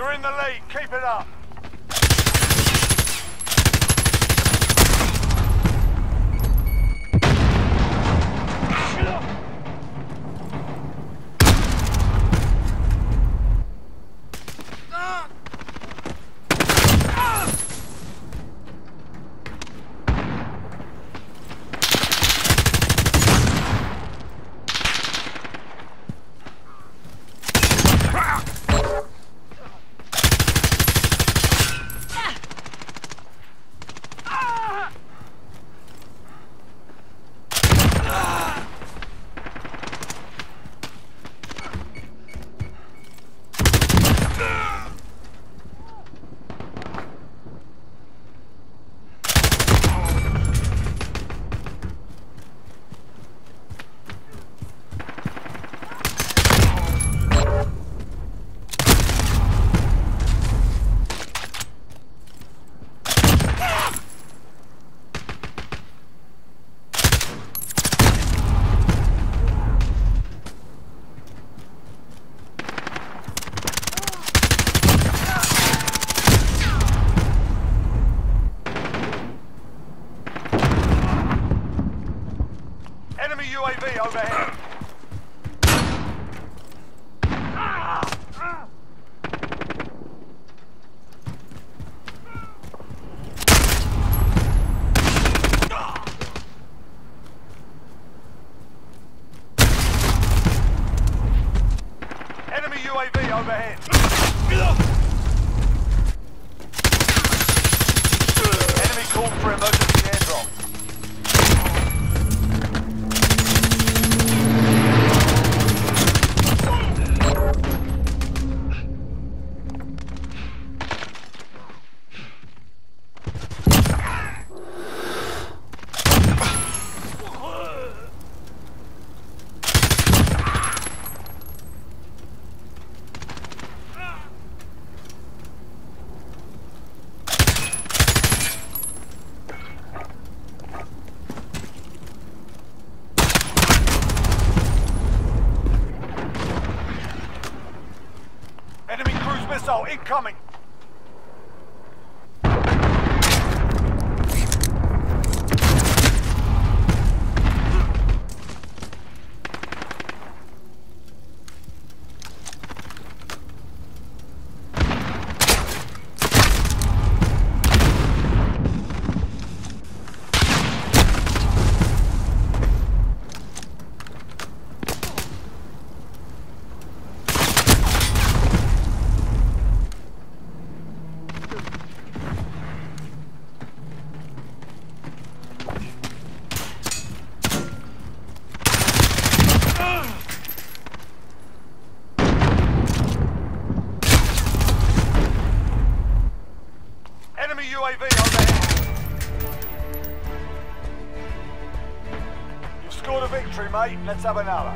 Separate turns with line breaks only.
They're in the lead. Keep it up. For emergency missile incoming. UAV overhead. You've scored a victory, mate. Let's have another.